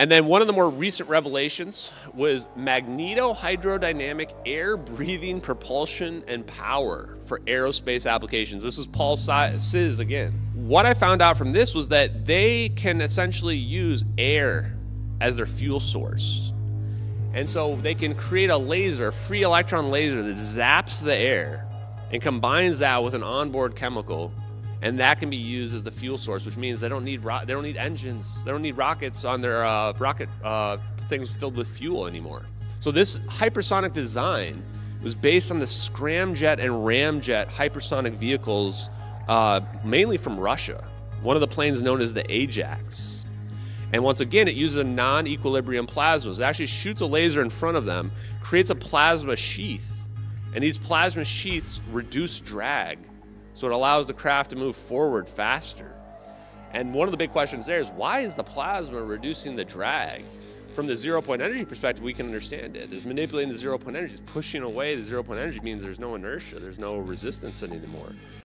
And then one of the more recent revelations was magneto-hydrodynamic air breathing propulsion and power for aerospace applications. This was Paul Siz again. What I found out from this was that they can essentially use air as their fuel source. And so they can create a laser, free electron laser that zaps the air and combines that with an onboard chemical and that can be used as the fuel source, which means they don't need ro- they don't need engines, they don't need rockets on their uh, rocket uh, things filled with fuel anymore. So this hypersonic design was based on the scramjet and ramjet hypersonic vehicles, uh, mainly from Russia. One of the planes known as the Ajax. And once again, it uses a non-equilibrium plasmas. It actually shoots a laser in front of them, creates a plasma sheath, and these plasma sheaths reduce drag so it allows the craft to move forward faster. And one of the big questions there is why is the plasma reducing the drag? From the zero point energy perspective, we can understand it. There's manipulating the zero point energy, it's pushing away the zero point energy means there's no inertia, there's no resistance anymore.